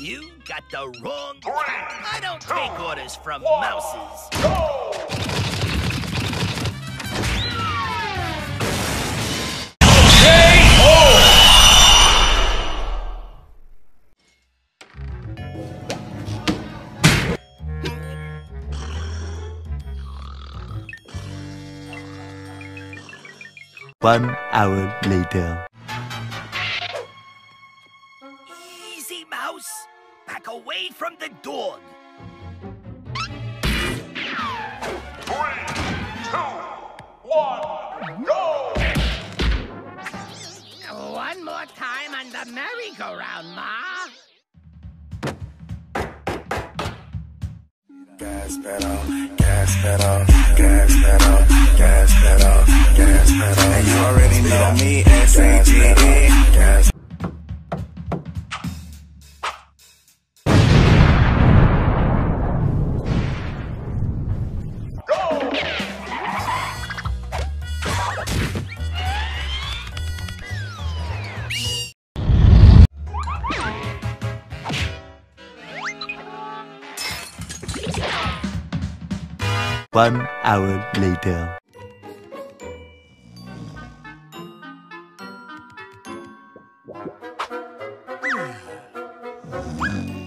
You got the wrong cat. I don't take orders from mouses. Go! One hour later. Easy, mouse. Back away from the dog. Three, two, one, go! One more time on the merry-go-round, Ma. Gas pedal, gas pedal, gas pedal, gas pedal, gas pedal. And you already know me, S-A-G-E. One hour later.